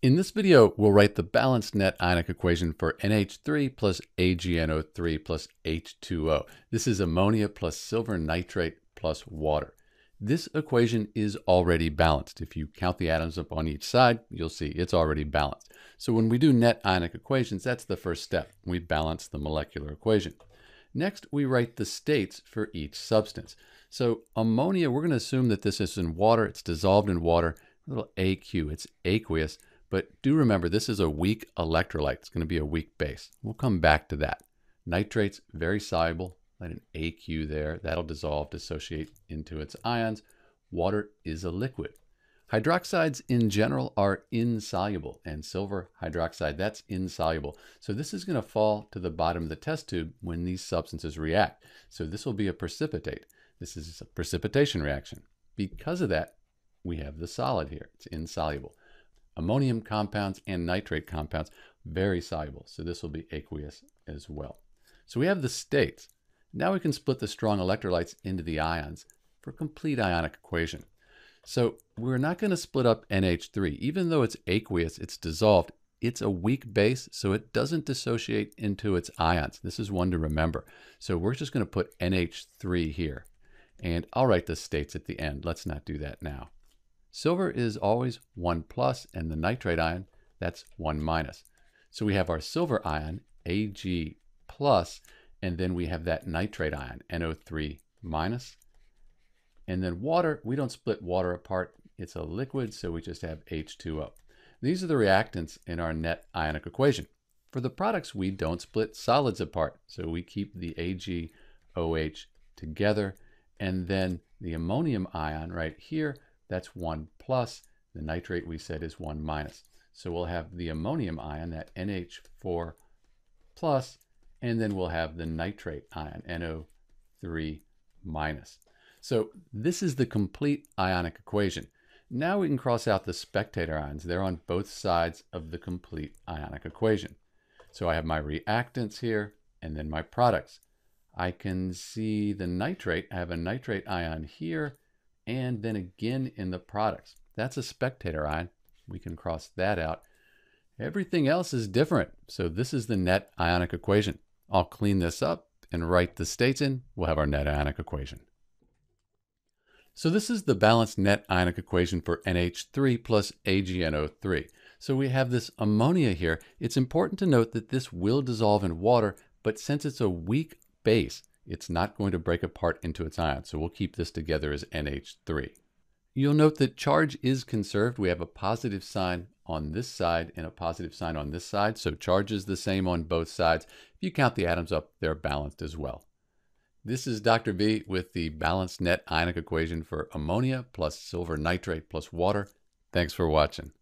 In this video, we'll write the balanced net ionic equation for NH3 plus AgNO3 plus H2O. This is ammonia plus silver nitrate plus water. This equation is already balanced. If you count the atoms up on each side, you'll see it's already balanced. So when we do net ionic equations, that's the first step. We balance the molecular equation. Next, we write the states for each substance. So ammonia, we're going to assume that this is in water. It's dissolved in water. A little AQ, it's aqueous. But do remember, this is a weak electrolyte. It's going to be a weak base. We'll come back to that. Nitrate's very soluble. Let an AQ there. That'll dissolve, dissociate into its ions. Water is a liquid. Hydroxides in general are insoluble, and silver hydroxide, that's insoluble. So this is going to fall to the bottom of the test tube when these substances react. So this will be a precipitate. This is a precipitation reaction. Because of that, we have the solid here. It's insoluble ammonium compounds and nitrate compounds, very soluble. So this will be aqueous as well. So we have the states. Now we can split the strong electrolytes into the ions for a complete ionic equation. So we're not going to split up NH3. Even though it's aqueous, it's dissolved, it's a weak base, so it doesn't dissociate into its ions. This is one to remember. So we're just going to put NH3 here. And I'll write the states at the end. Let's not do that now. Silver is always 1 plus, and the nitrate ion, that's 1 minus. So we have our silver ion, Ag plus, and then we have that nitrate ion, NO3 minus. And then water, we don't split water apart. It's a liquid, so we just have H2O. These are the reactants in our net ionic equation. For the products, we don't split solids apart, so we keep the AgOH together. And then the ammonium ion right here, that's 1 plus. The nitrate we said is 1 minus. So we'll have the ammonium ion, that NH4 plus, and then we'll have the nitrate ion, NO3 minus. So this is the complete ionic equation. Now we can cross out the spectator ions. They're on both sides of the complete ionic equation. So I have my reactants here and then my products. I can see the nitrate. I have a nitrate ion here and then again in the products. That's a spectator ion. We can cross that out. Everything else is different. So this is the net ionic equation. I'll clean this up and write the states in. We'll have our net ionic equation. So this is the balanced net ionic equation for NH3 plus AgNO3. So we have this ammonia here. It's important to note that this will dissolve in water, but since it's a weak base, it's not going to break apart into its ions. So we'll keep this together as NH3. You'll note that charge is conserved. We have a positive sign on this side and a positive sign on this side. So charge is the same on both sides. If you count the atoms up, they're balanced as well. This is Dr. B with the balanced net ionic equation for ammonia plus silver nitrate plus water. Thanks for watching.